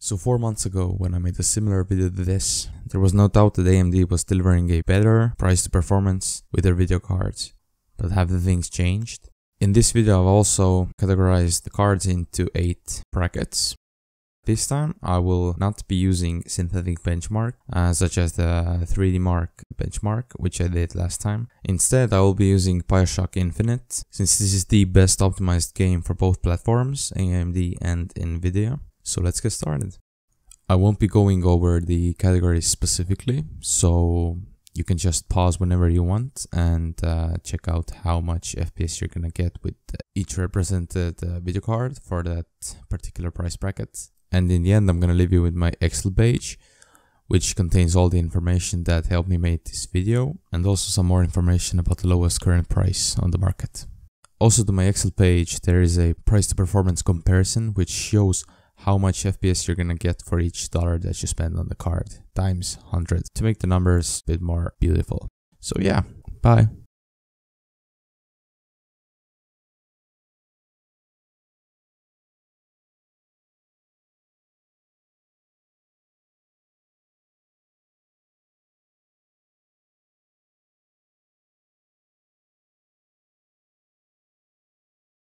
So 4 months ago when I made a similar video to this, there was no doubt that AMD was delivering a better price to performance with their video cards. But have the things changed? In this video I've also categorized the cards into 8 brackets. This time I will not be using synthetic benchmark uh, such as the 3D Mark benchmark which I did last time. Instead I will be using Bioshock Infinite since this is the best optimized game for both platforms AMD and Nvidia. So let's get started. I won't be going over the categories specifically so you can just pause whenever you want and uh, check out how much FPS you're gonna get with each represented uh, video card for that particular price bracket. And in the end, I'm gonna leave you with my Excel page, which contains all the information that helped me make this video and also some more information about the lowest current price on the market. Also to my Excel page, there is a price to performance comparison, which shows how much FPS you're gonna get for each dollar that you spend on the card times 100 to make the numbers a bit more beautiful. So yeah, bye.